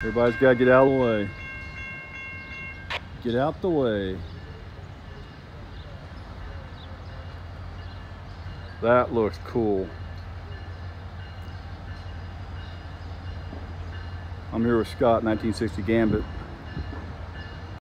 Everybody's got to get out of the way. Get out the way. That looks cool. I'm here with Scott, 1960 Gambit.